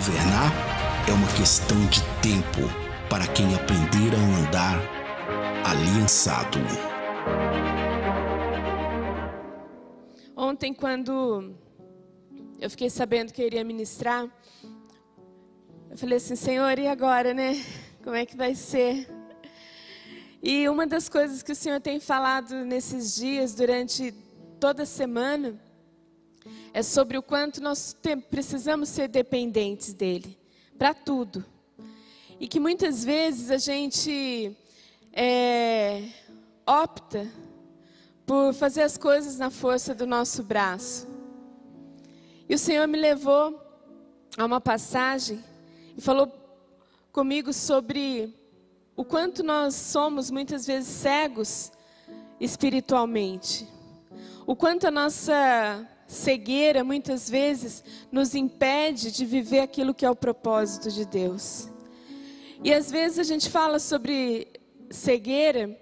governar é uma questão de tempo para quem aprender a andar aliançado. Ontem, quando eu fiquei sabendo que eu iria ministrar, eu falei assim, Senhor, e agora, né? Como é que vai ser? E uma das coisas que o Senhor tem falado nesses dias, durante toda a semana, é sobre o quanto nós precisamos ser dependentes dEle, para tudo. E que muitas vezes a gente é, opta por fazer as coisas na força do nosso braço. E o Senhor me levou a uma passagem e falou comigo sobre o quanto nós somos muitas vezes cegos espiritualmente. O quanto a nossa cegueira muitas vezes nos impede de viver aquilo que é o propósito de Deus. E às vezes a gente fala sobre cegueira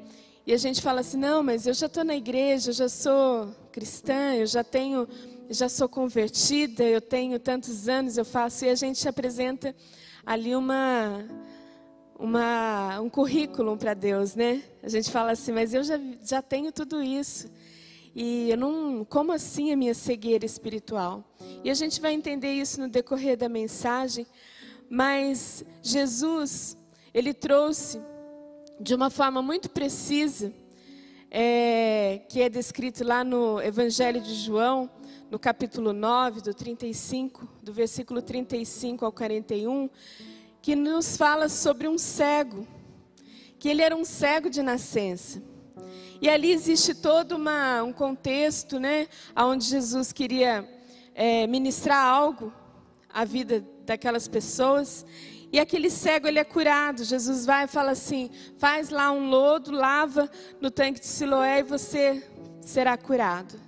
e a gente fala assim: não, mas eu já estou na igreja, eu já sou cristã, eu já tenho, já sou convertida, eu tenho tantos anos, eu faço, e a gente apresenta ali uma, uma um currículo para Deus, né? A gente fala assim, mas eu já, já tenho tudo isso. E eu não, como assim a minha cegueira espiritual? E a gente vai entender isso no decorrer da mensagem, mas Jesus, ele trouxe de uma forma muito precisa, é, que é descrito lá no Evangelho de João, no capítulo 9, do 35, do versículo 35 ao 41, que nos fala sobre um cego, que ele era um cego de nascença. E ali existe todo uma, um contexto, né, onde Jesus queria é, ministrar algo à vida daquelas pessoas. E aquele cego ele é curado. Jesus vai e fala assim: faz lá um lodo, lava no tanque de Siloé e você será curado.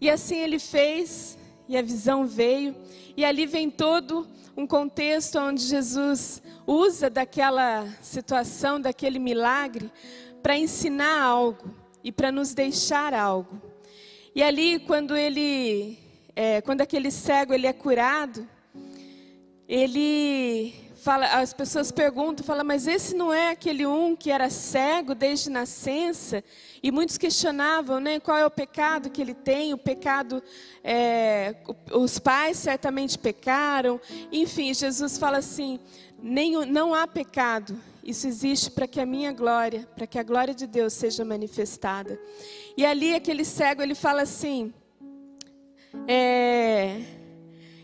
E assim ele fez, e a visão veio. E ali vem todo um contexto onde Jesus usa daquela situação, daquele milagre, para ensinar algo e para nos deixar algo. E ali, quando ele, é, quando aquele cego ele é curado, ele fala, as pessoas perguntam, fala, mas esse não é aquele um que era cego desde nascença? E muitos questionavam, né, qual é o pecado que ele tem? O pecado, é, os pais certamente pecaram. Enfim, Jesus fala assim, nem, não há pecado isso existe para que a minha glória, para que a glória de Deus seja manifestada. E ali aquele cego ele fala assim: é,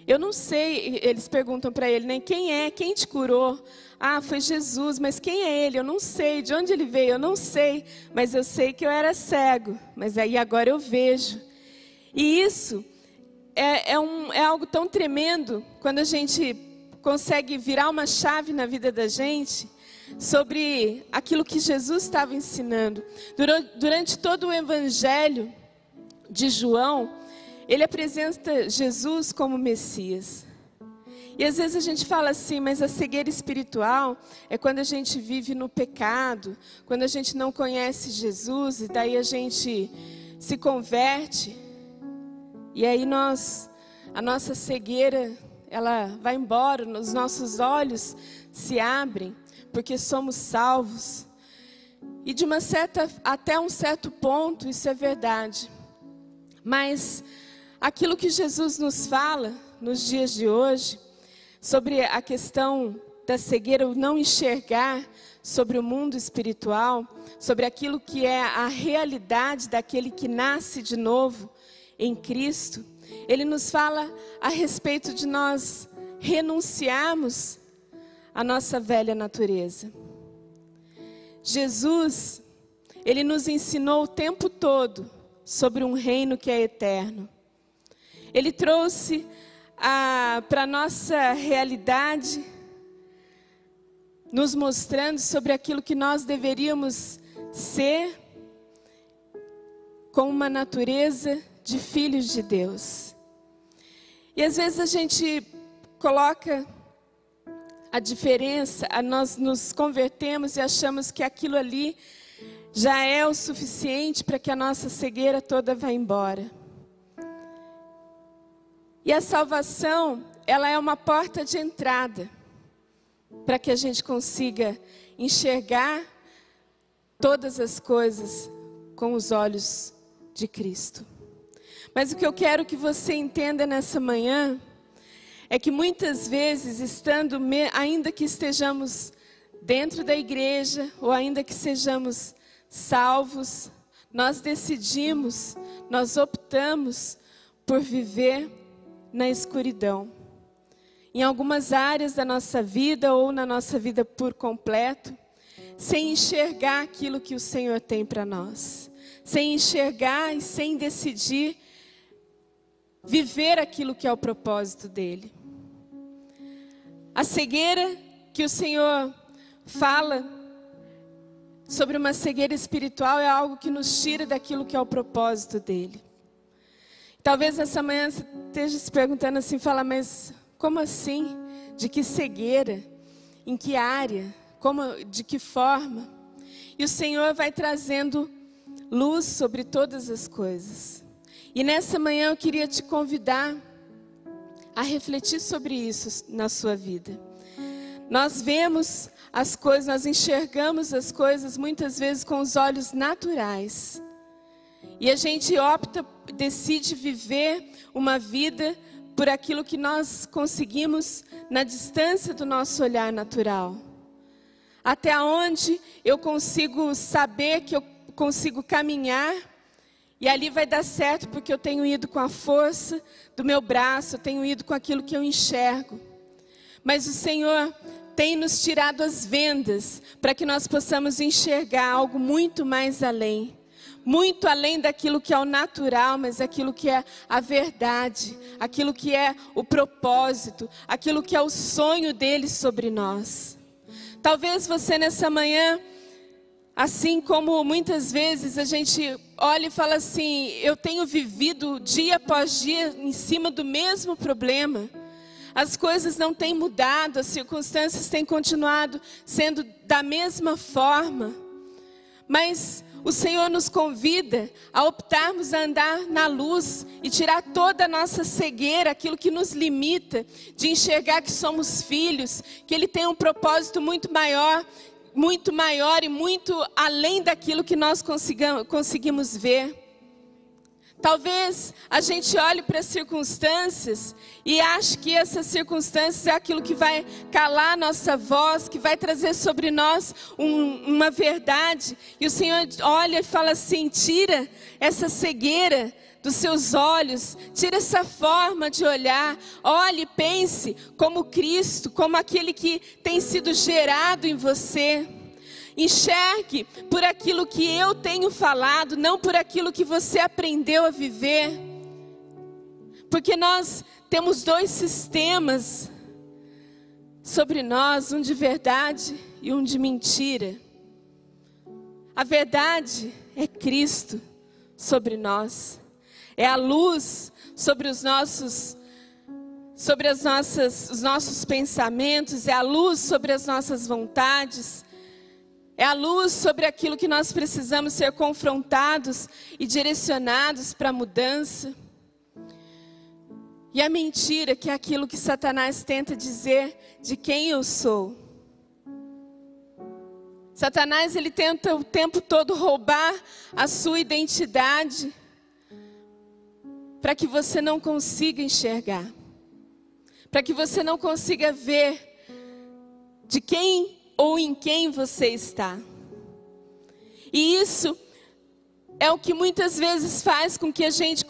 eu não sei. Eles perguntam para ele, né? Quem é? Quem te curou? Ah, foi Jesus. Mas quem é ele? Eu não sei. De onde ele veio? Eu não sei. Mas eu sei que eu era cego. Mas aí agora eu vejo. E isso é, é, um, é algo tão tremendo quando a gente consegue virar uma chave na vida da gente sobre aquilo que Jesus estava ensinando. Durante todo o evangelho de João, ele apresenta Jesus como Messias. E às vezes a gente fala assim, mas a cegueira espiritual é quando a gente vive no pecado, quando a gente não conhece Jesus e daí a gente se converte. E aí nós, a nossa cegueira, ela vai embora, os nossos olhos se abrem porque somos salvos. E de uma certa até um certo ponto isso é verdade. Mas aquilo que Jesus nos fala nos dias de hoje sobre a questão da cegueira, o não enxergar sobre o mundo espiritual, sobre aquilo que é a realidade daquele que nasce de novo em Cristo, ele nos fala a respeito de nós renunciarmos a nossa velha natureza. Jesus, ele nos ensinou o tempo todo sobre um reino que é eterno. Ele trouxe para a nossa realidade, nos mostrando sobre aquilo que nós deveríamos ser com uma natureza de filhos de Deus. E às vezes a gente coloca a diferença, nós nos convertemos e achamos que aquilo ali já é o suficiente para que a nossa cegueira toda vá embora. E a salvação, ela é uma porta de entrada para que a gente consiga enxergar todas as coisas com os olhos de Cristo. Mas o que eu quero que você entenda nessa manhã é que muitas vezes, estando, ainda que estejamos dentro da igreja, ou ainda que sejamos salvos, nós decidimos, nós optamos por viver na escuridão. Em algumas áreas da nossa vida ou na nossa vida por completo, sem enxergar aquilo que o Senhor tem para nós, sem enxergar e sem decidir viver aquilo que é o propósito dele. A cegueira que o Senhor fala sobre uma cegueira espiritual é algo que nos tira daquilo que é o propósito dele. Talvez essa manhã você esteja se perguntando assim, fala, mas como assim? De que cegueira? Em que área? Como, de que forma? E o Senhor vai trazendo luz sobre todas as coisas. E nessa manhã eu queria te convidar a refletir sobre isso na sua vida. Nós vemos as coisas, nós enxergamos as coisas muitas vezes com os olhos naturais. E a gente opta, decide viver uma vida por aquilo que nós conseguimos na distância do nosso olhar natural. Até onde eu consigo saber que eu consigo caminhar e ali vai dar certo porque eu tenho ido com a força do meu braço, eu tenho ido com aquilo que eu enxergo. Mas o Senhor tem nos tirado as vendas para que nós possamos enxergar algo muito mais além. Muito além daquilo que é o natural, mas aquilo que é a verdade, aquilo que é o propósito, aquilo que é o sonho dele sobre nós. Talvez você nessa manhã Assim como muitas vezes a gente olha e fala assim: eu tenho vivido dia após dia em cima do mesmo problema. As coisas não têm mudado, as circunstâncias têm continuado sendo da mesma forma. Mas o Senhor nos convida a optarmos a andar na luz e tirar toda a nossa cegueira, aquilo que nos limita de enxergar que somos filhos, que Ele tem um propósito muito maior muito maior e muito além daquilo que nós conseguimos ver. Talvez a gente olhe para as circunstâncias e ache que essas circunstâncias é aquilo que vai calar nossa voz, que vai trazer sobre nós um, uma verdade. E o Senhor olha e fala assim: tira essa cegueira dos seus olhos, tira essa forma de olhar, olhe, pense como Cristo, como aquele que tem sido gerado em você. Enxergue por aquilo que eu tenho falado, não por aquilo que você aprendeu a viver. Porque nós temos dois sistemas sobre nós, um de verdade e um de mentira. A verdade é Cristo sobre nós é a luz sobre os nossos sobre as nossas, os nossos pensamentos, é a luz sobre as nossas vontades, é a luz sobre aquilo que nós precisamos ser confrontados e direcionados para a mudança. E a mentira, que é aquilo que Satanás tenta dizer de quem eu sou. Satanás ele tenta o tempo todo roubar a sua identidade para que você não consiga enxergar, para que você não consiga ver de quem ou em quem você está. E isso é o que muitas vezes faz com que a gente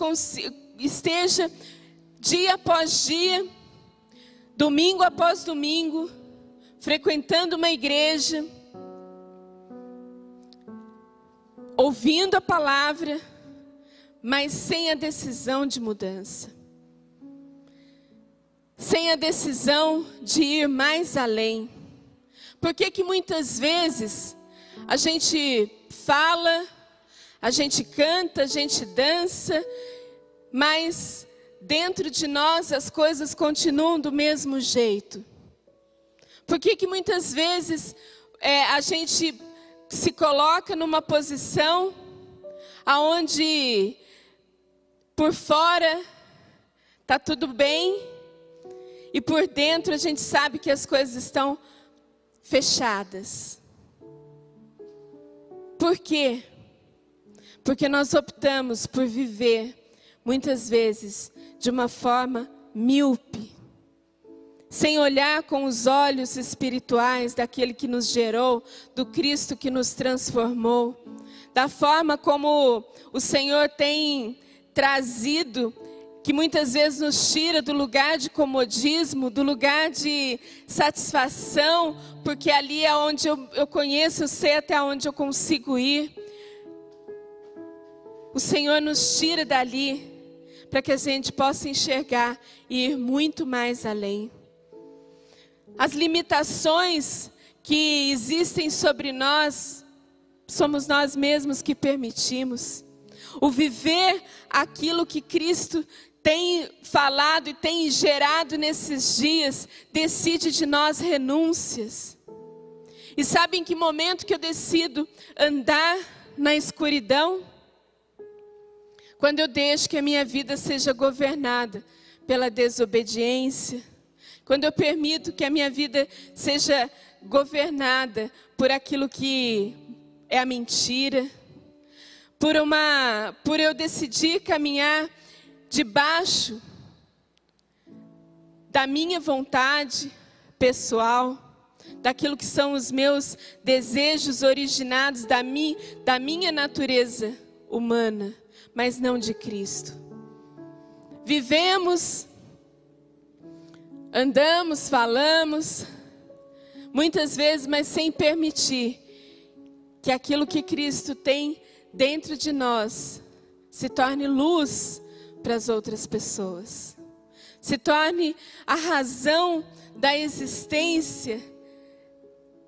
esteja dia após dia, domingo após domingo, frequentando uma igreja, ouvindo a palavra, mas sem a decisão de mudança. Sem a decisão de ir mais além. Por que que muitas vezes a gente fala, a gente canta, a gente dança, mas dentro de nós as coisas continuam do mesmo jeito? Por que que muitas vezes é, a gente se coloca numa posição aonde por fora tá tudo bem e por dentro a gente sabe que as coisas estão fechadas. Por quê? Porque nós optamos por viver, muitas vezes, de uma forma míope, sem olhar com os olhos espirituais daquele que nos gerou, do Cristo que nos transformou, da forma como o Senhor tem trazido que muitas vezes nos tira do lugar de comodismo, do lugar de satisfação, porque ali é onde eu, eu conheço, eu sei até onde eu consigo ir. O Senhor nos tira dali para que a gente possa enxergar e ir muito mais além. As limitações que existem sobre nós, somos nós mesmos que permitimos. O viver aquilo que Cristo tem falado e tem gerado nesses dias, decide de nós renúncias. E sabe em que momento que eu decido andar na escuridão? Quando eu deixo que a minha vida seja governada pela desobediência, quando eu permito que a minha vida seja governada por aquilo que é a mentira, por uma, por eu decidir caminhar debaixo da minha vontade pessoal, daquilo que são os meus desejos originados da, mi, da minha natureza humana, mas não de Cristo. Vivemos, andamos, falamos, muitas vezes, mas sem permitir que aquilo que Cristo tem dentro de nós se torne luz para as outras pessoas. Se torne a razão da existência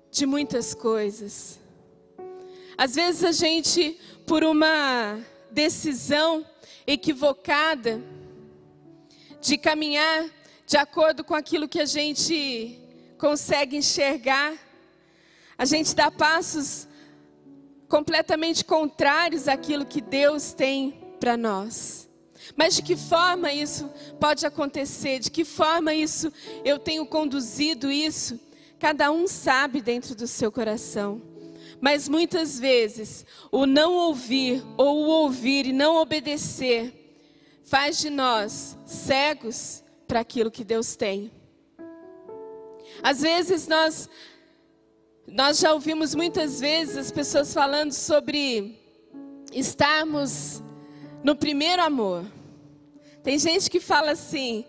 de muitas coisas. Às vezes a gente, por uma decisão equivocada de caminhar de acordo com aquilo que a gente consegue enxergar, a gente dá passos completamente contrários àquilo que Deus tem para nós. Mas de que forma isso pode acontecer? De que forma isso eu tenho conduzido isso? Cada um sabe dentro do seu coração. Mas muitas vezes o não ouvir ou o ouvir e não obedecer faz de nós cegos para aquilo que Deus tem. Às vezes nós nós já ouvimos muitas vezes as pessoas falando sobre estarmos no primeiro amor. Tem gente que fala assim: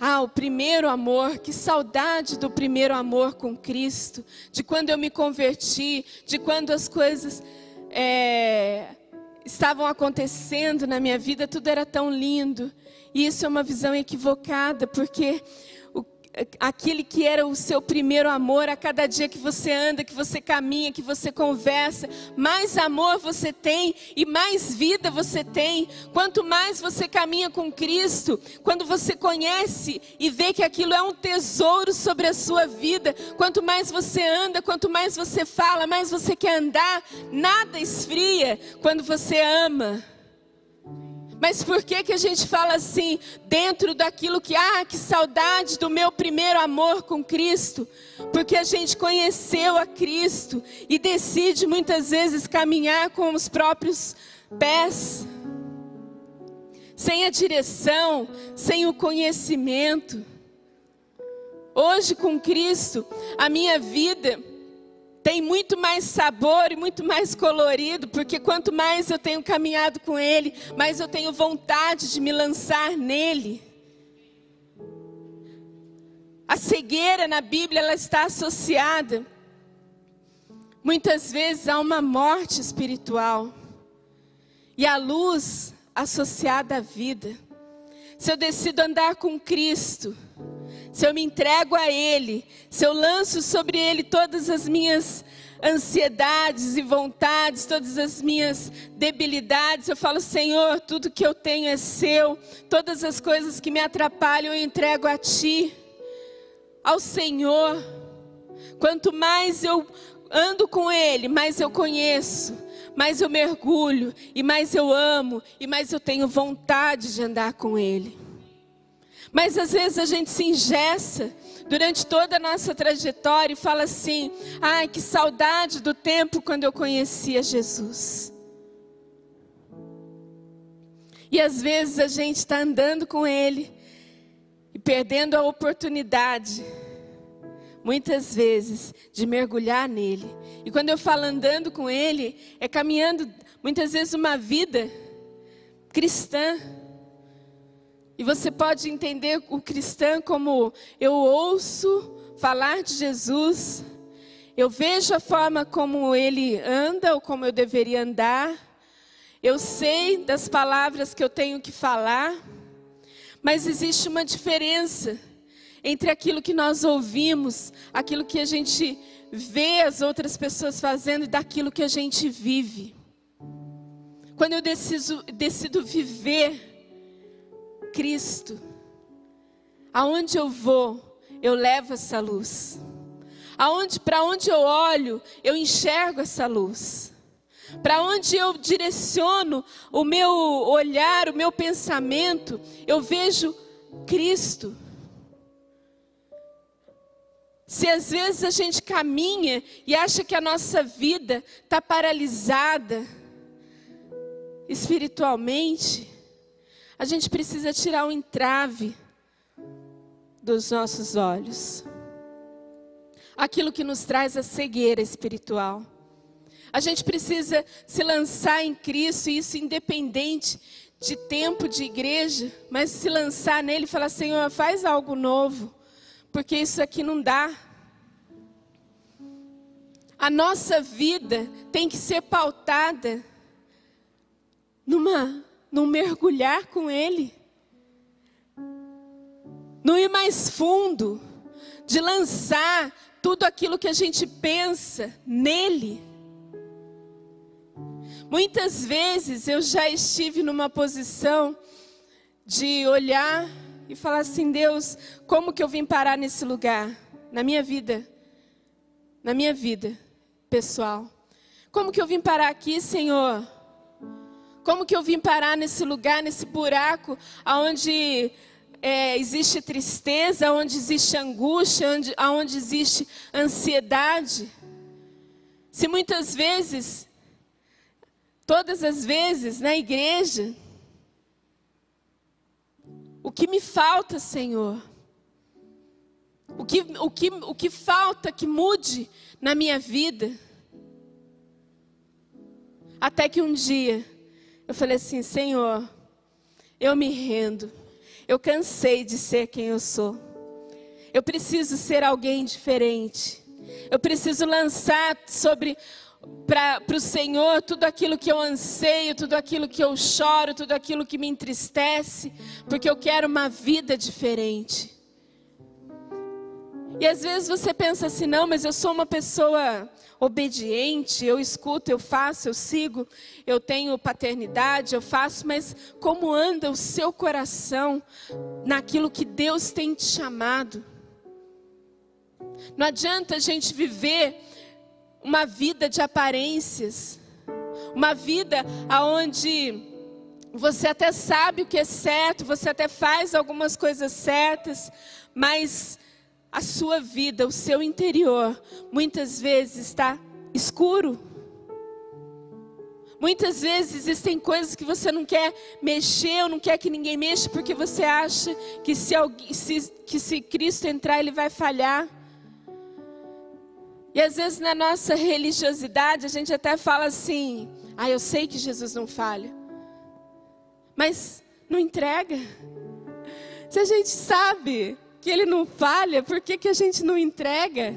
ah, o primeiro amor, que saudade do primeiro amor com Cristo, de quando eu me converti, de quando as coisas é, estavam acontecendo na minha vida, tudo era tão lindo. E isso é uma visão equivocada, porque aquele que era o seu primeiro amor, a cada dia que você anda, que você caminha, que você conversa, mais amor você tem e mais vida você tem. Quanto mais você caminha com Cristo, quando você conhece e vê que aquilo é um tesouro sobre a sua vida, quanto mais você anda, quanto mais você fala, mais você quer andar, nada esfria quando você ama. Mas por que que a gente fala assim, dentro daquilo que, ah, que saudade do meu primeiro amor com Cristo? Porque a gente conheceu a Cristo e decide muitas vezes caminhar com os próprios pés, sem a direção, sem o conhecimento. Hoje com Cristo, a minha vida tem muito mais sabor e muito mais colorido, porque quanto mais eu tenho caminhado com Ele, mais eu tenho vontade de me lançar nele. A cegueira na Bíblia ela está associada muitas vezes a uma morte espiritual e a luz associada à vida. Se eu decido andar com Cristo, se eu me entrego a Ele, se eu lanço sobre Ele todas as minhas ansiedades e vontades, todas as minhas debilidades, eu falo, Senhor, tudo que eu tenho é seu, todas as coisas que me atrapalham eu entrego a Ti, ao Senhor. Quanto mais eu ando com Ele, mais eu conheço, mais eu mergulho, e mais eu amo, e mais eu tenho vontade de andar com Ele. Mas às vezes a gente se ingessa durante toda a nossa trajetória e fala assim: ai, que saudade do tempo quando eu conhecia Jesus. E às vezes a gente está andando com Ele e perdendo a oportunidade, muitas vezes, de mergulhar nele. E quando eu falo andando com Ele, é caminhando muitas vezes uma vida cristã. E você pode entender o cristão como eu ouço falar de Jesus, eu vejo a forma como ele anda ou como eu deveria andar, eu sei das palavras que eu tenho que falar, mas existe uma diferença entre aquilo que nós ouvimos, aquilo que a gente vê as outras pessoas fazendo e daquilo que a gente vive. Quando eu decido, decido viver Cristo, aonde eu vou, eu levo essa luz. Aonde, para onde eu olho, eu enxergo essa luz. Para onde eu direciono o meu olhar, o meu pensamento, eu vejo Cristo. Se às vezes a gente caminha e acha que a nossa vida está paralisada espiritualmente, a gente precisa tirar o entrave dos nossos olhos. Aquilo que nos traz a cegueira espiritual. A gente precisa se lançar em Cristo, e isso independente de tempo de igreja, mas se lançar nele e falar: Senhor, faz algo novo, porque isso aqui não dá. A nossa vida tem que ser pautada numa, num mergulhar com Ele, não ir mais fundo, de lançar tudo aquilo que a gente pensa nele. Muitas vezes eu já estive numa posição de olhar e falar assim: Deus, como que eu vim parar nesse lugar? Na minha vida, na minha vida pessoal. Como que eu vim parar aqui, Senhor? Como que eu vim parar nesse lugar, nesse buraco, onde é, existe tristeza, onde existe angústia, onde, onde existe ansiedade? Se muitas vezes todas as vezes na igreja. O que me falta, Senhor? O que, o que, o que falta que mude na minha vida? Até que um dia eu falei assim: Senhor, eu me rendo. Eu cansei de ser quem eu sou. Eu preciso ser alguém diferente. Eu preciso lançar sobre para o Senhor tudo aquilo que eu anseio, tudo aquilo que eu choro, tudo aquilo que me entristece, porque eu quero uma vida diferente. E às vezes você pensa assim: não, mas eu sou uma pessoa obediente, eu escuto, eu faço, eu sigo, eu tenho paternidade, eu faço, mas como anda o seu coração naquilo que Deus tem te chamado? Não adianta a gente viver uma vida de aparências, uma vida aonde você até sabe o que é certo, você até faz algumas coisas certas, mas a sua vida, o seu interior, muitas vezes está escuro. Muitas vezes existem coisas que você não quer mexer, ou não quer que ninguém mexa, porque você acha que se, se, que se Cristo entrar, ele vai falhar. E às vezes na nossa religiosidade a gente até fala assim: ah, eu sei que Jesus não falha. Mas não entrega. Se a gente sabe que ele não falha, por que, que a gente não entrega?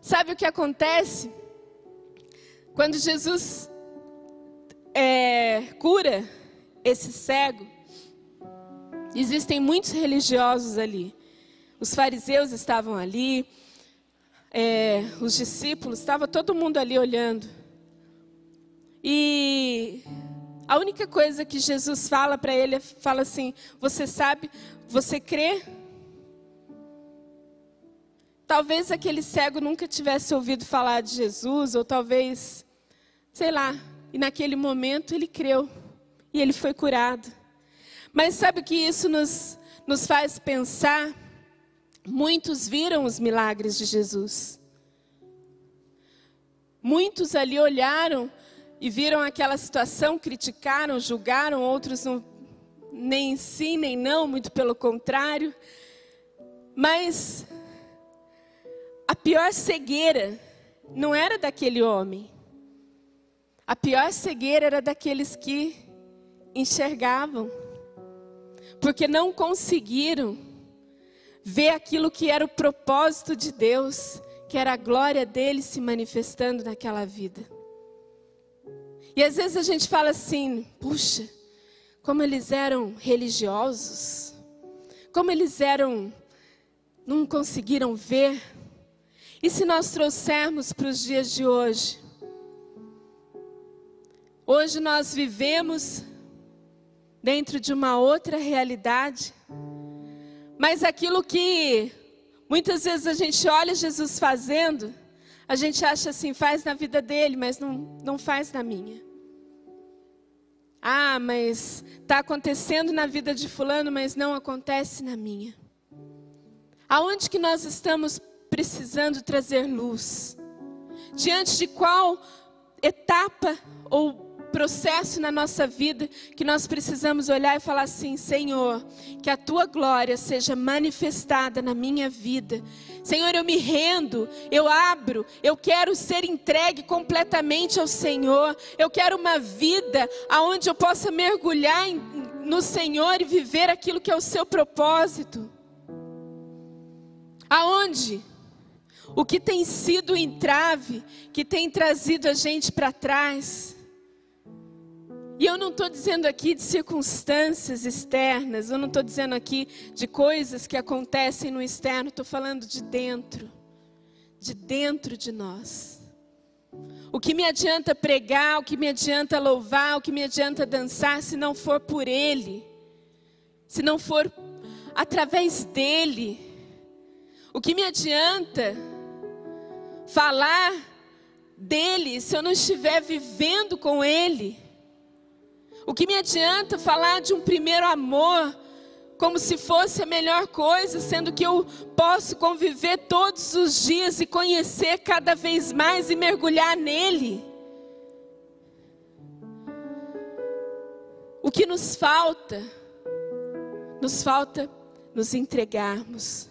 Sabe o que acontece? Quando Jesus é, cura esse cego, existem muitos religiosos ali. Os fariseus estavam ali, é, os discípulos, estava todo mundo ali olhando. E a única coisa que Jesus fala para ele é, fala assim: Você sabe, você crê? Talvez aquele cego nunca tivesse ouvido falar de Jesus, ou talvez, sei lá, e naquele momento ele creu e ele foi curado. Mas sabe o que isso nos, nos faz pensar? Muitos viram os milagres de Jesus. Muitos ali olharam e viram aquela situação, criticaram, julgaram, outros não, nem sim, nem não, muito pelo contrário. Mas a pior cegueira não era daquele homem. A pior cegueira era daqueles que enxergavam, porque não conseguiram ver aquilo que era o propósito de Deus, que era a glória dele se manifestando naquela vida. E às vezes a gente fala assim: puxa, como eles eram religiosos, como eles eram, não conseguiram ver. E se nós trouxermos para os dias de hoje? Hoje nós vivemos dentro de uma outra realidade, mas aquilo que muitas vezes a gente olha Jesus fazendo, a gente acha assim, faz na vida dele, mas não, não faz na minha. Ah, mas está acontecendo na vida de fulano, mas não acontece na minha. Aonde que nós estamos precisando trazer luz? Diante de qual etapa ou processo na nossa vida que nós precisamos olhar e falar assim: Senhor, que a tua glória seja manifestada na minha vida. Senhor, eu me rendo, eu abro, eu quero ser entregue completamente ao Senhor. Eu quero uma vida aonde eu possa mergulhar no Senhor e viver aquilo que é o seu propósito. Aonde? O que tem sido o entrave, que tem trazido a gente para trás e eu não estou dizendo aqui de circunstâncias externas, eu não estou dizendo aqui de coisas que acontecem no externo, estou falando de dentro, de dentro de nós. O que me adianta pregar, o que me adianta louvar, o que me adianta dançar, se não for por Ele, se não for através dEle. O que me adianta falar dEle se eu não estiver vivendo com Ele? O que me adianta falar de um primeiro amor como se fosse a melhor coisa, sendo que eu posso conviver todos os dias e conhecer cada vez mais e mergulhar nele? O que nos falta? Nos falta nos entregarmos.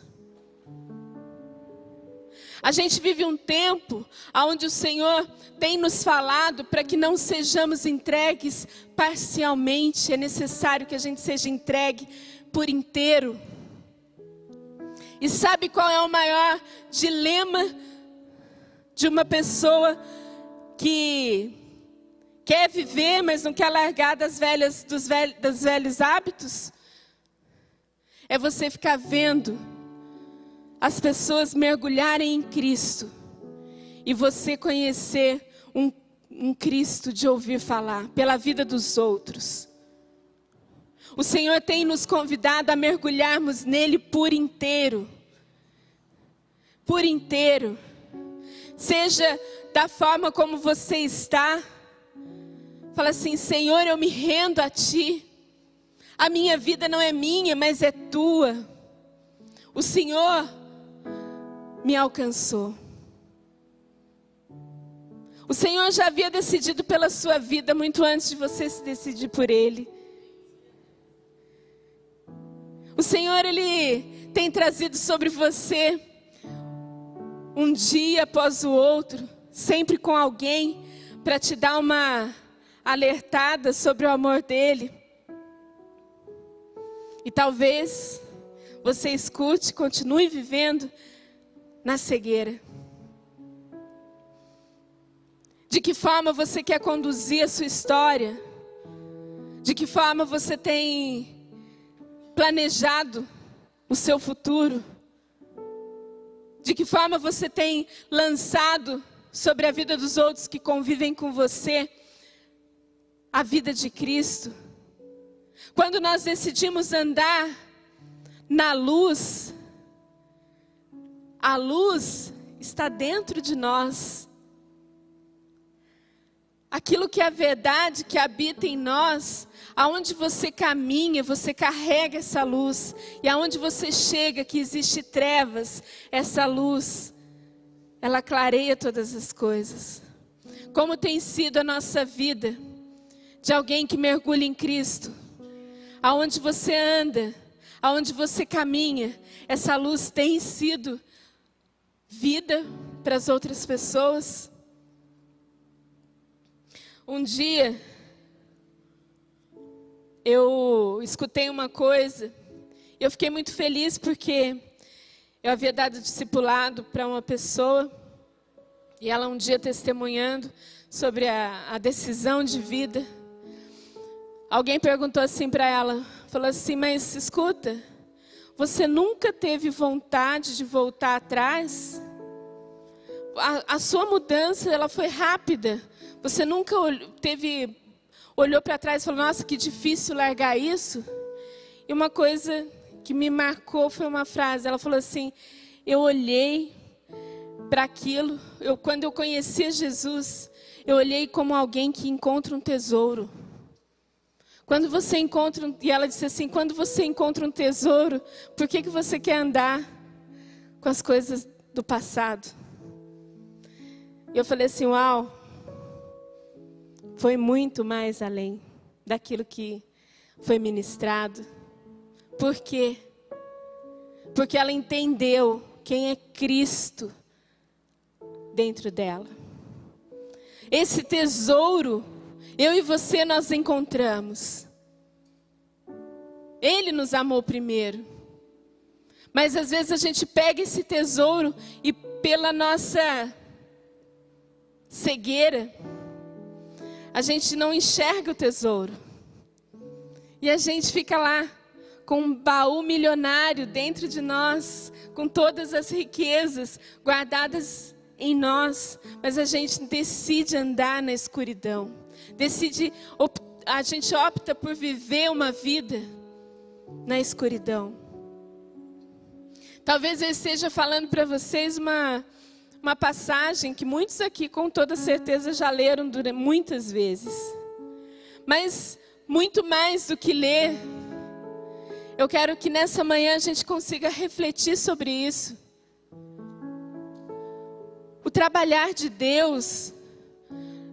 A gente vive um tempo onde o Senhor tem nos falado para que não sejamos entregues parcialmente, é necessário que a gente seja entregue por inteiro. E sabe qual é o maior dilema de uma pessoa que quer viver, mas não quer largar das velhas, dos velhos, dos velhos hábitos? É você ficar vendo as pessoas mergulharem em Cristo e você conhecer um, um Cristo de ouvir falar pela vida dos outros. O Senhor tem nos convidado a mergulharmos nele por inteiro. Por inteiro. Seja da forma como você está. Fala assim: Senhor, eu me rendo a Ti. A minha vida não é minha, mas é tua. O Senhor me alcançou. O Senhor já havia decidido pela sua vida muito antes de você se decidir por Ele. O Senhor, Ele tem trazido sobre você, um dia após o outro, sempre com alguém, para te dar uma alertada sobre o amor dEle. E talvez você escute, continue vivendo na cegueira. De que forma você quer conduzir a sua história? De que forma você tem planejado o seu futuro? De que forma você tem lançado sobre a vida dos outros que convivem com você a vida de Cristo? Quando nós decidimos andar na luz, a luz está dentro de nós. aquilo que é a verdade que habita em nós, aonde você caminha, você carrega essa luz, e aonde você chega que existe trevas, essa luz, ela clareia todas as coisas. Como tem sido a nossa vida de alguém que mergulha em Cristo, aonde você anda, aonde você caminha, essa luz tem sido vida para as outras pessoas. Um dia, eu escutei uma coisa e eu fiquei muito feliz porque eu havia dado discipulado para uma pessoa e ela um dia testemunhando sobre a, a decisão de vida. Alguém perguntou assim para ela, falou assim, mas escuta, você nunca teve vontade de voltar atrás? A, a sua mudança, ela foi rápida. Você nunca teve, olhou para trás e falou, nossa, que difícil largar isso? E uma coisa que me marcou foi uma frase, ela falou assim, eu olhei para aquilo, eu, quando eu conhecia Jesus, eu olhei como alguém que encontra um tesouro. Quando você encontra, e ela disse assim: quando você encontra um tesouro, por que, que você quer andar com as coisas do passado? E eu falei assim: uau, foi muito mais além daquilo que foi ministrado. Por quê? Porque ela entendeu quem é Cristo dentro dela. Esse tesouro, eu e você nós encontramos. Ele nos amou primeiro. Mas às vezes a gente pega esse tesouro e pela nossa cegueira, a gente não enxerga o tesouro. E a gente fica lá com um baú milionário dentro de nós, com todas as riquezas guardadas em nós, mas a gente decide andar na escuridão. Decide, a gente opta por viver uma vida na escuridão. Talvez eu esteja falando para vocês uma uma passagem que muitos aqui, com toda certeza, já leram muitas vezes. Mas, muito mais do que ler, eu quero que nessa manhã a gente consiga refletir sobre isso. O trabalhar de Deus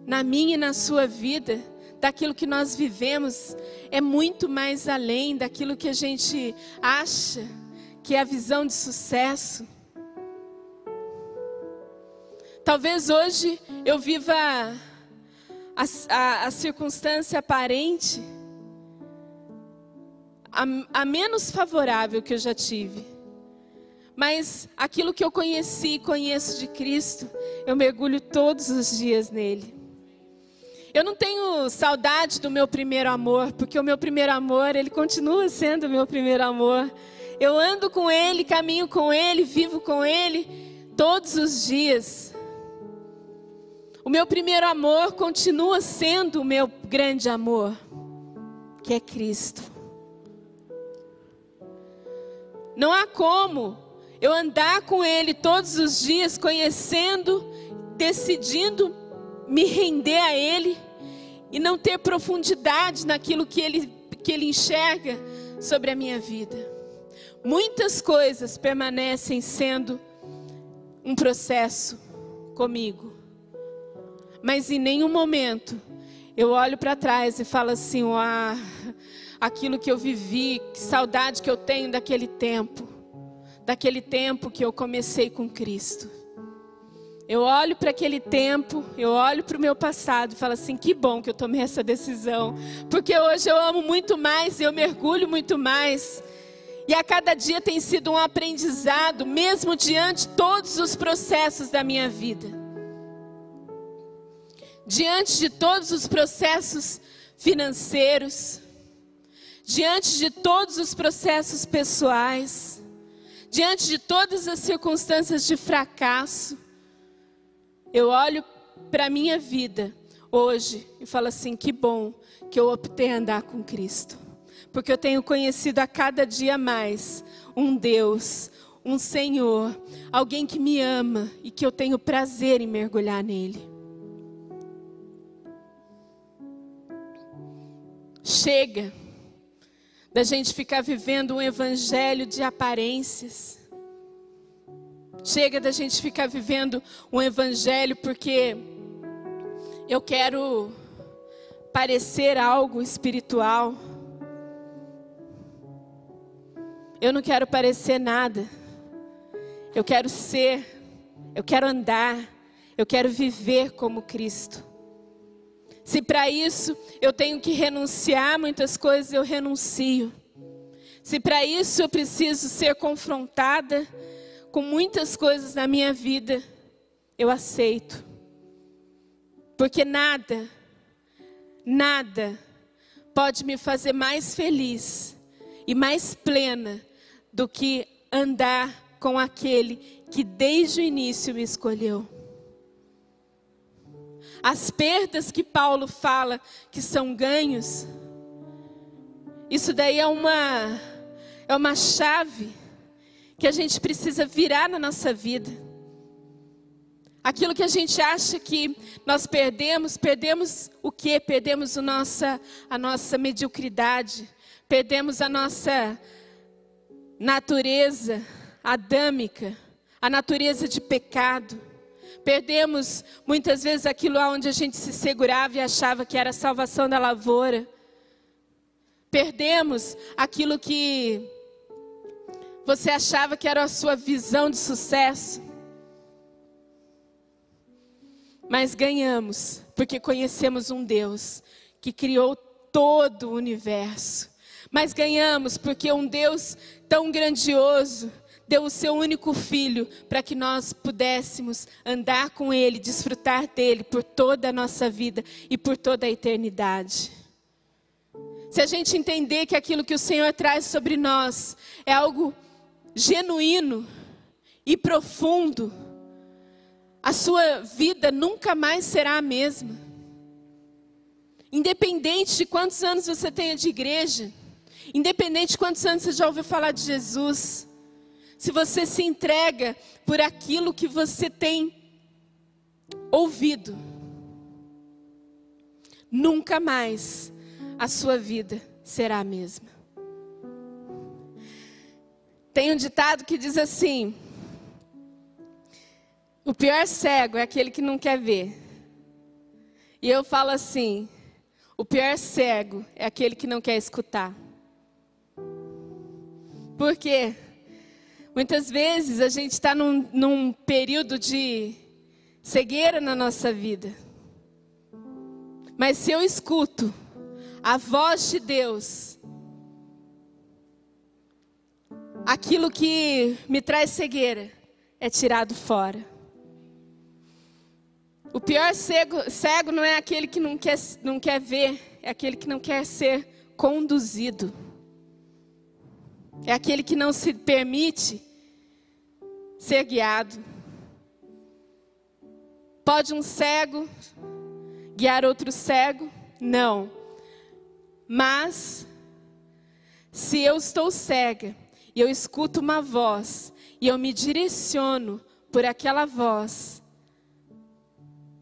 na minha e na sua vida, daquilo que nós vivemos, é muito mais além daquilo que a gente acha que é a visão de sucesso. Talvez hoje eu viva a, a, a circunstância aparente a, a menos favorável que eu já tive. Mas aquilo que eu conheci e conheço de Cristo, eu mergulho todos os dias nele. Eu não tenho saudade do meu primeiro amor, porque o meu primeiro amor, ele continua sendo o meu primeiro amor. Eu ando com ele, caminho com ele, vivo com ele todos os dias. O meu primeiro amor continua sendo o meu grande amor, que é Cristo. Não há como eu andar com Ele todos os dias, conhecendo, decidindo me render a Ele e não ter profundidade naquilo que Ele, que Ele enxerga sobre a minha vida. Muitas coisas permanecem sendo um processo comigo mas em nenhum momento eu olho para trás e falo assim: ah, aquilo que eu vivi, que saudade que eu tenho daquele tempo, daquele tempo que eu comecei com Cristo. Eu olho para aquele tempo, eu olho para o meu passado e falo assim: que bom que eu tomei essa decisão, porque hoje eu amo muito mais, eu mergulho muito mais. E a cada dia tem sido um aprendizado, mesmo diante de todos os processos da minha vida diante de todos os processos financeiros, diante de todos os processos pessoais, diante de todas as circunstâncias de fracasso, eu olho para a minha vida hoje e falo assim: que bom que eu optei andar com Cristo, porque eu tenho conhecido a cada dia mais um Deus, um Senhor, alguém que me ama e que eu tenho prazer em mergulhar nele. Chega da gente ficar vivendo um evangelho de aparências. Chega da gente ficar vivendo um evangelho porque eu quero parecer algo espiritual. Eu não quero parecer nada. Eu quero ser, eu quero andar, eu quero viver como Cristo. Se para isso eu tenho que renunciar muitas coisas, eu renuncio. Se para isso eu preciso ser confrontada com muitas coisas na minha vida, eu aceito. Porque nada, nada pode me fazer mais feliz e mais plena do que andar com aquele que desde o início me escolheu. As perdas que Paulo fala que são ganhos, isso daí é uma é uma chave que a gente precisa virar na nossa vida. Aquilo que a gente acha que nós perdemos, perdemos o quê? Perdemos a nossa, a nossa mediocridade, perdemos a nossa natureza adâmica, a natureza de pecado. Perdemos muitas vezes aquilo onde a gente se segurava e achava que era a salvação da lavoura. Perdemos aquilo que você achava que era a sua visão de sucesso. Mas ganhamos, porque conhecemos um Deus que criou todo o universo. Mas ganhamos porque um Deus tão grandioso deu o seu único filho para que nós pudéssemos andar com Ele, desfrutar dele por toda a nossa vida e por toda a eternidade. Se a gente entender que aquilo que o Senhor traz sobre nós é algo genuíno e profundo, a sua vida nunca mais será a mesma. Independente de quantos anos você tenha de igreja, independente de quantos anos você já ouviu falar de Jesus, se você se entrega por aquilo que você tem ouvido, nunca mais a sua vida será a mesma. Tem um ditado que diz assim: o pior cego é aquele que não quer ver. E eu falo assim: o pior cego é aquele que não quer escutar. Por quê? Muitas vezes a gente está num, num período de cegueira na nossa vida. Mas se eu escuto a voz de Deus, aquilo que me traz cegueira é tirado fora. O pior cego, cego não é aquele que não quer, não quer ver, é aquele que não quer ser conduzido. É aquele que não se permite ser guiado. Pode um cego guiar outro cego? Não. Mas, se eu estou cega e eu escuto uma voz e eu me direciono por aquela voz,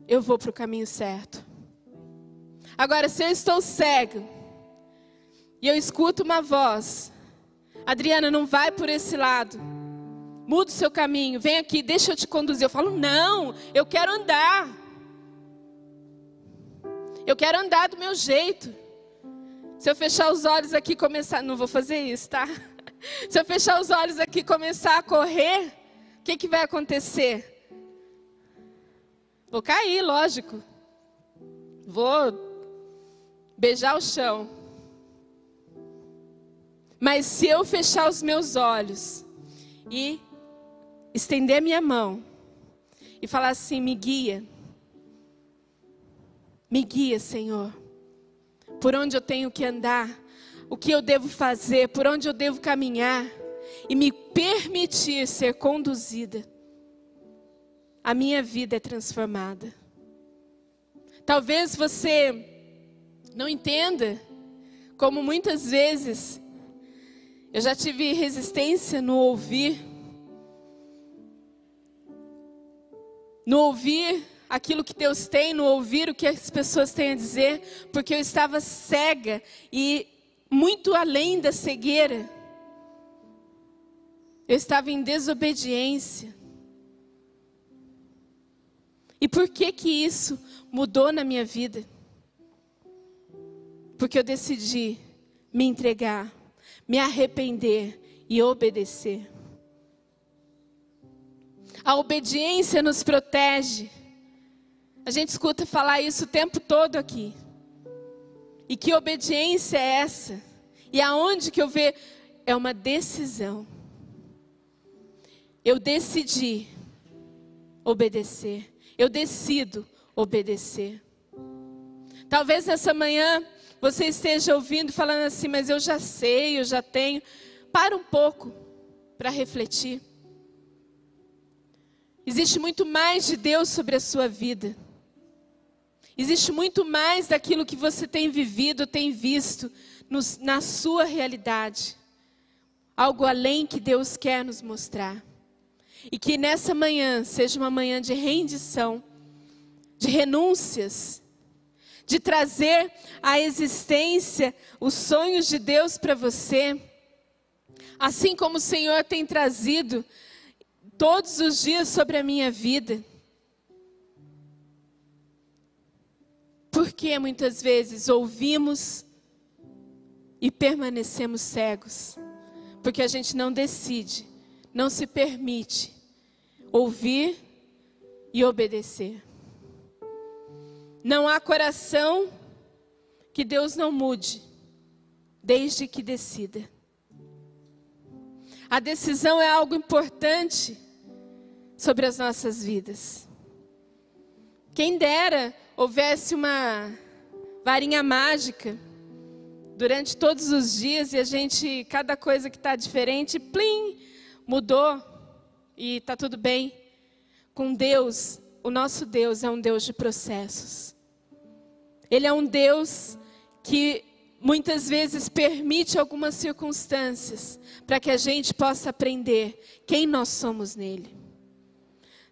eu vou para o caminho certo. Agora, se eu estou cego e eu escuto uma voz, Adriana, não vai por esse lado. Muda o seu caminho, vem aqui, deixa eu te conduzir. Eu falo, não, eu quero andar. Eu quero andar do meu jeito. Se eu fechar os olhos aqui e começar. Não vou fazer isso, tá? Se eu fechar os olhos aqui e começar a correr, o que, que vai acontecer? Vou cair, lógico. Vou beijar o chão. Mas se eu fechar os meus olhos e estender minha mão e falar assim: me guia, me guia, Senhor, por onde eu tenho que andar, o que eu devo fazer, por onde eu devo caminhar, e me permitir ser conduzida, a minha vida é transformada. Talvez você não entenda como muitas vezes eu já tive resistência no ouvir. No ouvir aquilo que Deus tem, no ouvir o que as pessoas têm a dizer, porque eu estava cega e muito além da cegueira. Eu estava em desobediência. E por que que isso mudou na minha vida? Porque eu decidi me entregar, me arrepender e obedecer. A obediência nos protege. A gente escuta falar isso o tempo todo aqui. E que obediência é essa? E aonde que eu vejo? É uma decisão. Eu decidi obedecer. Eu decido obedecer. Talvez nessa manhã você esteja ouvindo falando assim, mas eu já sei, eu já tenho. Para um pouco para refletir. Existe muito mais de Deus sobre a sua vida. Existe muito mais daquilo que você tem vivido, tem visto no, na sua realidade. Algo além que Deus quer nos mostrar. E que nessa manhã seja uma manhã de rendição, de renúncias, de trazer à existência os sonhos de Deus para você. Assim como o Senhor tem trazido todos os dias sobre a minha vida. Porque muitas vezes ouvimos e permanecemos cegos? Porque a gente não decide, não se permite ouvir e obedecer. Não há coração que Deus não mude, desde que decida. A decisão é algo importante sobre as nossas vidas. Quem dera houvesse uma varinha mágica durante todos os dias e a gente, cada coisa que está diferente, plim, mudou e está tudo bem. Com Deus, o nosso Deus é um Deus de processos. Ele é um Deus que muitas vezes permite algumas circunstâncias para que a gente possa aprender quem nós somos nele.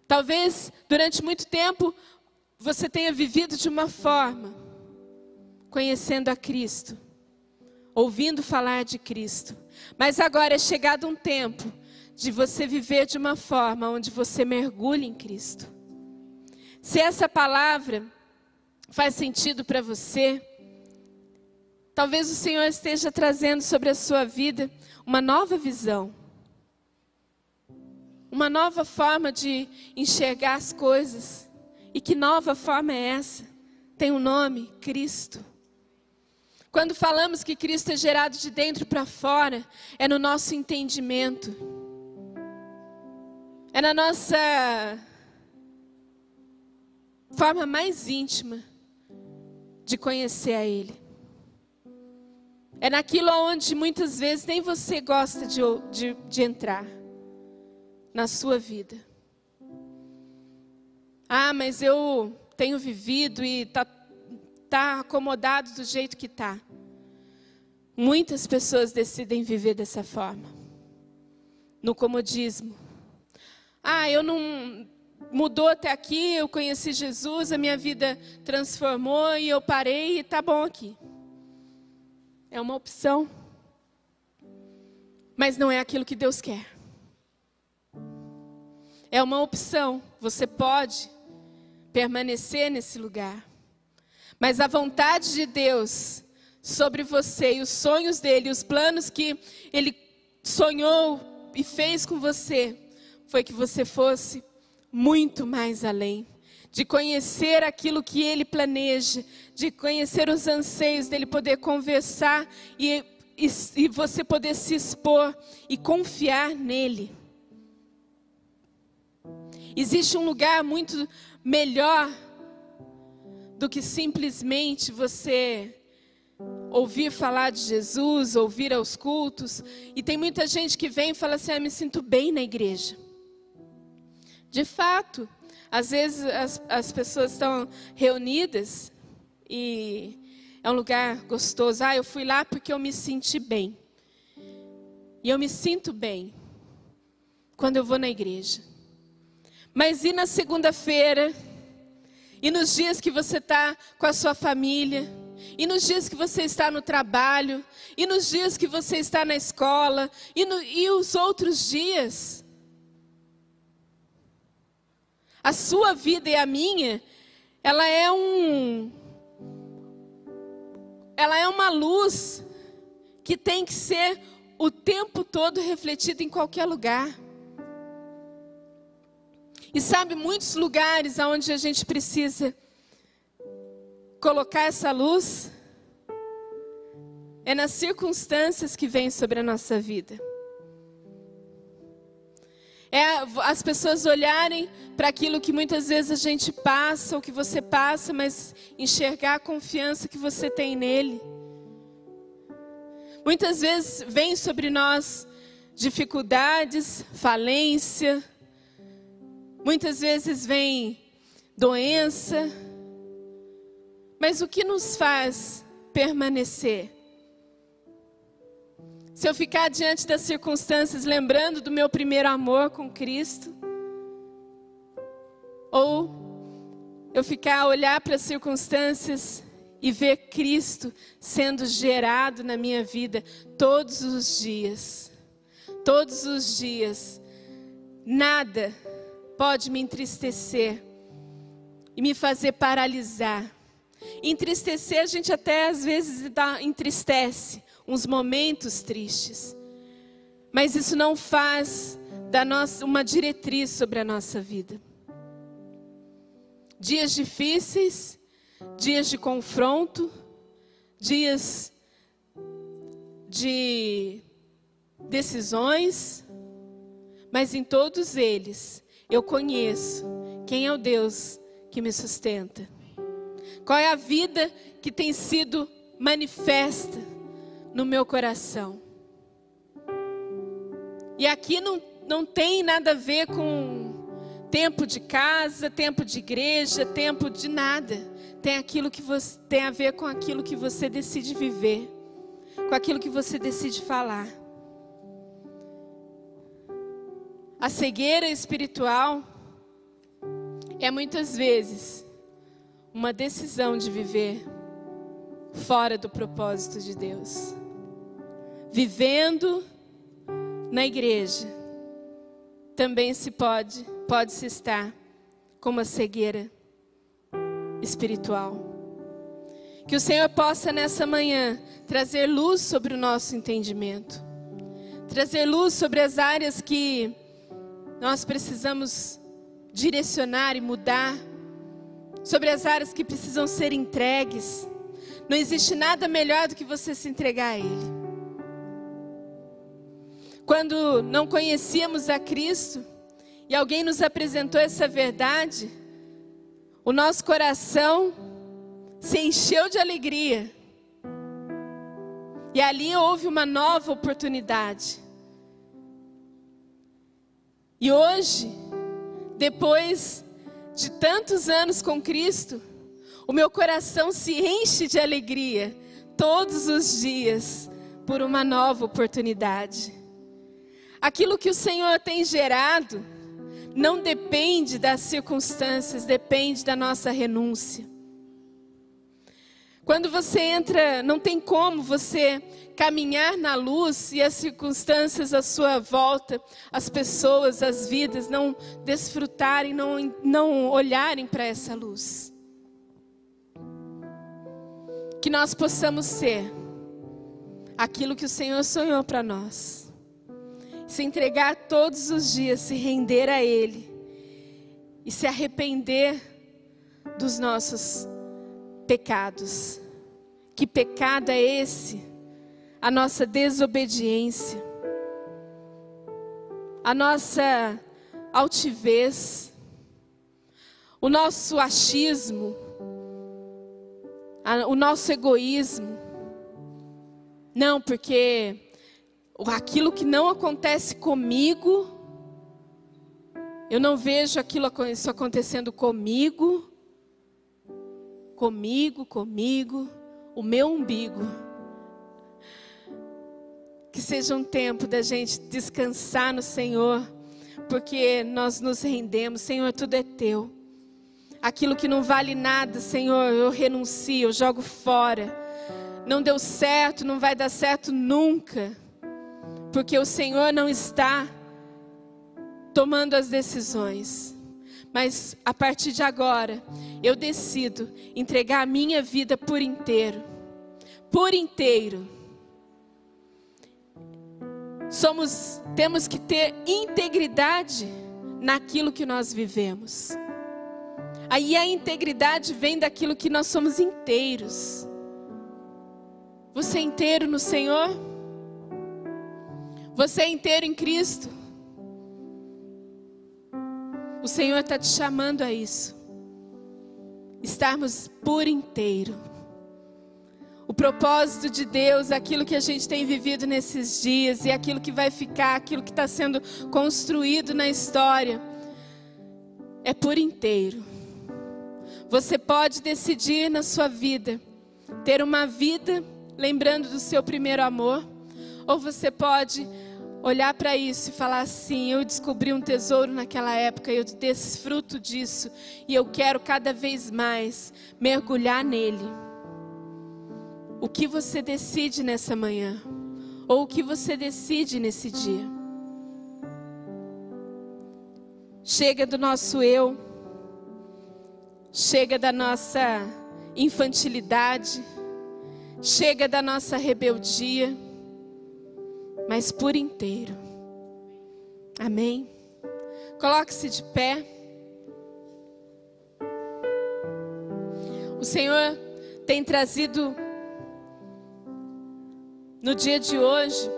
Talvez durante muito tempo você tenha vivido de uma forma, conhecendo a Cristo, ouvindo falar de Cristo, mas agora é chegado um tempo de você viver de uma forma onde você mergulha em Cristo. Se essa palavra faz sentido para você, Talvez o Senhor esteja trazendo sobre a sua vida uma nova visão, uma nova forma de enxergar as coisas. E que nova forma é essa? Tem um nome: Cristo. Quando falamos que Cristo é gerado de dentro para fora, é no nosso entendimento, é na nossa forma mais íntima de conhecer a Ele. É naquilo onde muitas vezes nem você gosta de, de, de entrar na sua vida. Ah, mas eu tenho vivido e está tá acomodado do jeito que está. Muitas pessoas decidem viver dessa forma, no comodismo. Ah, eu não mudou até aqui, eu conheci Jesus, a minha vida transformou e eu parei e está bom aqui. É uma opção. Mas não é aquilo que Deus quer. É uma opção. Você pode permanecer nesse lugar. Mas a vontade de Deus sobre você e os sonhos dele, os planos que ele sonhou e fez com você, foi que você fosse muito mais além de conhecer aquilo que Ele planeja, de conhecer os anseios dele, poder conversar e, e, e você poder se expor e confiar nele. Existe um lugar muito melhor do que simplesmente você ouvir falar de Jesus, ouvir aos cultos. E tem muita gente que vem e fala assim: ah, me sinto bem na igreja. De fato, às vezes as, as pessoas estão reunidas e é um lugar gostoso. Ah, eu fui lá porque eu me senti bem. E eu me sinto bem quando eu vou na igreja. Mas e na segunda-feira, E nos dias que você está com a sua família, e nos dias que você está no trabalho, e nos dias que você está na escola, e, no, e os outros dias. A sua vida e a minha, ela é um. Ela é uma luz que tem que ser o tempo todo refletida em qualquer lugar. E sabe, muitos lugares onde a gente precisa colocar essa luz é nas circunstâncias que vêm sobre a nossa vida. É as pessoas olharem para aquilo que muitas vezes a gente passa, ou que você passa, mas enxergar a confiança que você tem nele. Muitas vezes vem sobre nós dificuldades, falência, Muitas vezes vem doença, mas o que nos faz permanecer? Se eu ficar diante das circunstâncias, lembrando do meu primeiro amor com Cristo, ou eu ficar a olhar para as circunstâncias e ver Cristo sendo gerado na minha vida todos os dias, todos os dias, nada pode me entristecer e me fazer paralisar. Entristecer, a gente até às vezes dá, entristece, uns momentos tristes. Mas isso não faz da nossa uma diretriz sobre a nossa vida. Dias difíceis, dias de confronto, dias de decisões, mas em todos eles eu conheço quem é o Deus que me sustenta. Qual é a vida que tem sido manifesta no meu coração. E aqui não, não tem nada a ver com tempo de casa, tempo de igreja, tempo de nada. Tem aquilo que você tem a ver com aquilo que você decide viver, com aquilo que você decide falar. A cegueira espiritual é muitas vezes uma decisão de viver fora do propósito de Deus. Vivendo na igreja, também se pode, pode se estar com uma cegueira espiritual. Que o Senhor possa nessa manhã trazer luz sobre o nosso entendimento, trazer luz sobre as áreas que nós precisamos direcionar e mudar, sobre as áreas que precisam ser entregues. Não existe nada melhor do que você se entregar a Ele. Quando não conhecíamos a Cristo e alguém nos apresentou essa verdade, o nosso coração se encheu de alegria. E ali houve uma nova oportunidade. E hoje, depois de tantos anos com Cristo, o meu coração se enche de alegria todos os dias por uma nova oportunidade. Aquilo que o Senhor tem gerado não depende das circunstâncias, depende da nossa renúncia. Quando você entra, não tem como você caminhar na luz e as circunstâncias à sua volta, as pessoas, as vidas, não desfrutarem, não, não olharem para essa luz. Que nós possamos ser aquilo que o Senhor sonhou para nós. Se entregar todos os dias, se render a Ele e se arrepender dos nossos pecados. Que pecado é esse? a nossa desobediência, a nossa altivez, o nosso achismo, o nosso egoísmo. Não, porque aquilo que não acontece comigo, eu não vejo aquilo isso acontecendo comigo, comigo, comigo, o meu umbigo. Que seja um tempo da gente descansar no Senhor, porque nós nos rendemos. Senhor, tudo é teu. Aquilo que não vale nada, Senhor, eu renuncio, eu jogo fora. Não deu certo, não vai dar certo nunca. Porque o Senhor não está tomando as decisões. Mas a partir de agora, eu decido entregar a minha vida por inteiro. Por inteiro. Somos temos que ter integridade naquilo que nós vivemos. Aí a integridade vem daquilo que nós somos inteiros. Você é inteiro no Senhor? Você é inteiro em Cristo? O Senhor está te chamando a isso. Estarmos por inteiro. O propósito de Deus, aquilo que a gente tem vivido nesses dias e aquilo que vai ficar, aquilo que está sendo construído na história, é por inteiro. Você pode decidir na sua vida ter uma vida lembrando do seu primeiro amor, ou você pode olhar para isso e falar assim: eu descobri um tesouro naquela época, eu desfruto disso e eu quero cada vez mais mergulhar nele. O que você decide nessa manhã? Ou o que você decide nesse dia? Chega do nosso eu, chega da nossa infantilidade, chega da nossa rebeldia mas por inteiro. Amém? Coloque-se de pé. O Senhor tem trazido no dia de hoje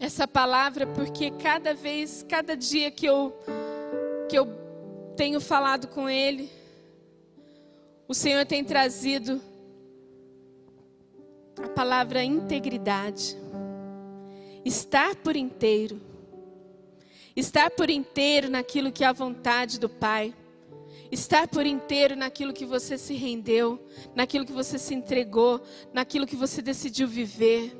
essa palavra porque cada vez, cada dia que eu que eu tenho falado com ele, o Senhor tem trazido a palavra integridade. Estar por inteiro. Estar por inteiro naquilo que é a vontade do Pai. Estar por inteiro naquilo que você se rendeu, naquilo que você se entregou, naquilo que você decidiu viver.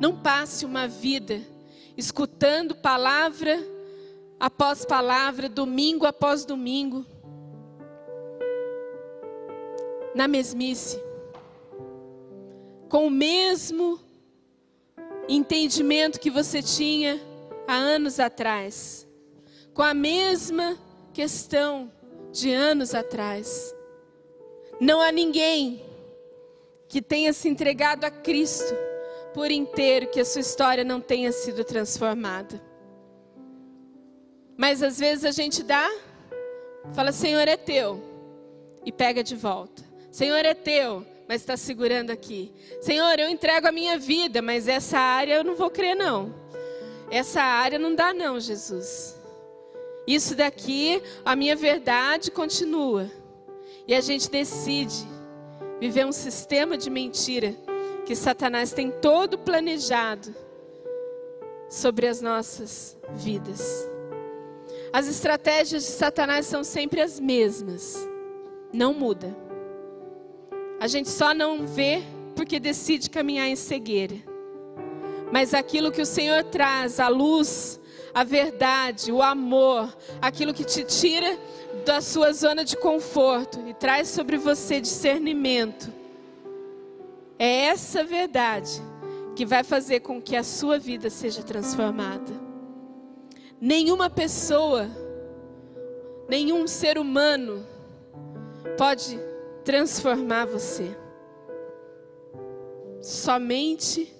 Não passe uma vida escutando palavra após palavra, domingo após domingo, na mesmice com o mesmo entendimento que você tinha há anos atrás, com a mesma questão de anos atrás. Não há ninguém que tenha se entregado a Cristo por inteiro que a sua história não tenha sido transformada. Mas às vezes a gente dá, fala, Senhor é teu, e pega de volta. Senhor é teu, mas está segurando aqui. Senhor, eu entrego a minha vida, mas essa área eu não vou crer, não. Essa área não dá, não, Jesus. Isso daqui, a minha verdade continua. E a gente decide viver um sistema de mentira que Satanás tem todo planejado sobre as nossas vidas. As estratégias de Satanás são sempre as mesmas, não muda. A gente só não vê porque decide caminhar em cegueira. Mas aquilo que o Senhor traz, a luz, a verdade, o amor, aquilo que te tira da sua zona de conforto e traz sobre você discernimento, é essa verdade que vai fazer com que a sua vida seja transformada. Nenhuma pessoa, nenhum ser humano pode transformar você. Somente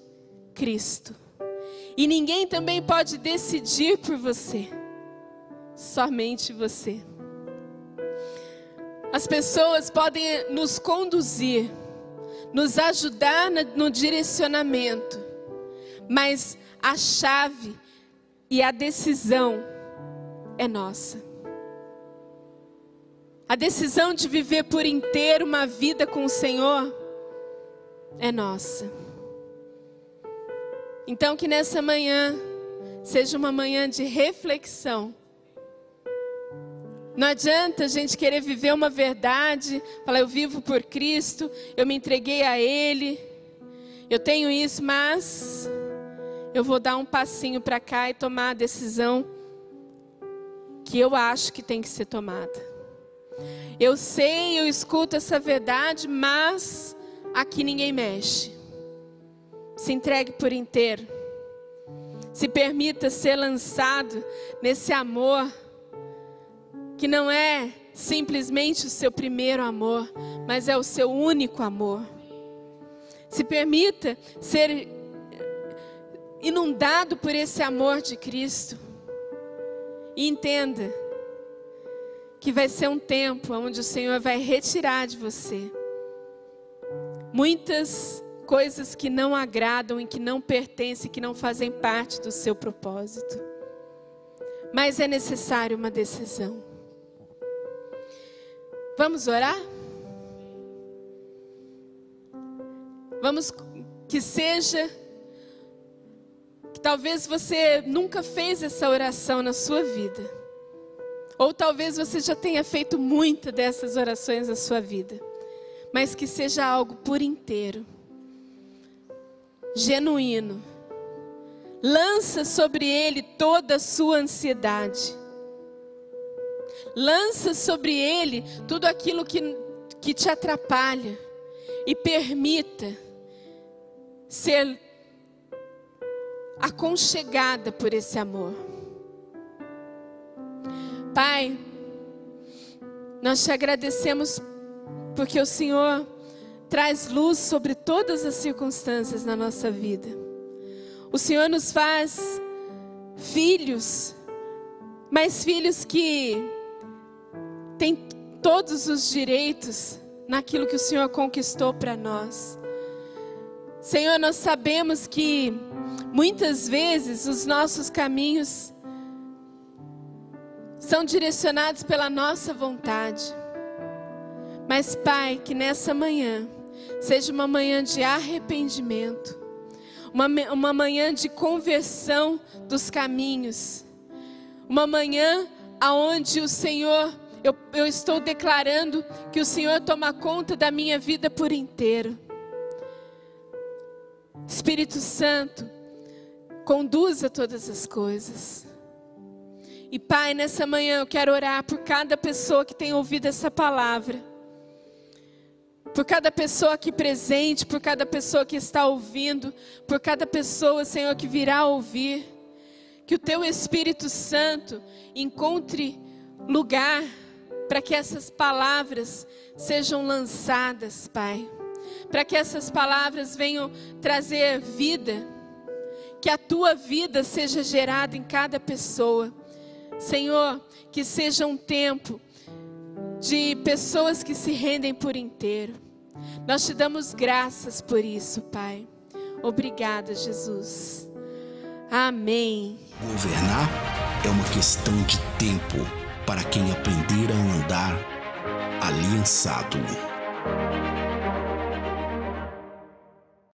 Cristo. E ninguém também pode decidir por você. Somente você. As pessoas podem nos conduzir, nos ajudar no direcionamento, mas a chave e a decisão é nossa. A decisão de viver por inteiro uma vida com o Senhor é nossa. Então, que nessa manhã seja uma manhã de reflexão. Não adianta a gente querer viver uma verdade, falar eu vivo por Cristo, eu me entreguei a Ele, eu tenho isso, mas eu vou dar um passinho para cá e tomar a decisão que eu acho que tem que ser tomada. Eu sei, eu escuto essa verdade, mas aqui ninguém mexe. Se entregue por inteiro. Se permita ser lançado nesse amor que não é simplesmente o seu primeiro amor, mas é o seu único amor. Se permita ser inundado por esse amor de Cristo. E entenda que vai ser um tempo onde o Senhor vai retirar de você muitas coisas que não agradam e que não pertencem, que não fazem parte do seu propósito. Mas é necessário uma decisão. Vamos orar? Vamos que seja que talvez você nunca fez essa oração na sua vida. Ou talvez você já tenha feito muitas dessas orações na sua vida. Mas que seja algo por inteiro. Genuíno. Lança sobre ele toda a sua ansiedade. Lança sobre ele tudo aquilo que, que te atrapalha. E permita ser aconchegada por esse amor. Pai, nós te agradecemos porque o Senhor traz luz sobre todas as circunstâncias na nossa vida. O Senhor nos faz filhos, mas filhos que têm todos os direitos naquilo que o Senhor conquistou para nós. Senhor, nós sabemos que muitas vezes os nossos caminhos são direcionados pela nossa vontade. Mas, Pai, que nessa manhã seja uma manhã de arrependimento, uma, uma manhã de conversão dos caminhos, uma manhã aonde o Senhor, eu, eu estou declarando que o Senhor toma conta da minha vida por inteiro. Espírito Santo, conduza todas as coisas. E Pai, nessa manhã eu quero orar por cada pessoa que tem ouvido essa palavra. Por cada pessoa aqui presente, por cada pessoa que está ouvindo, por cada pessoa, Senhor, que virá ouvir. Que o Teu Espírito Santo encontre lugar para que essas palavras sejam lançadas, Pai para que essas palavras venham trazer vida, que a tua vida seja gerada em cada pessoa. Senhor, que seja um tempo de pessoas que se rendem por inteiro. Nós te damos graças por isso, Pai. Obrigada, Jesus. Amém. Governar é uma questão de tempo para quem aprender a andar aliançado.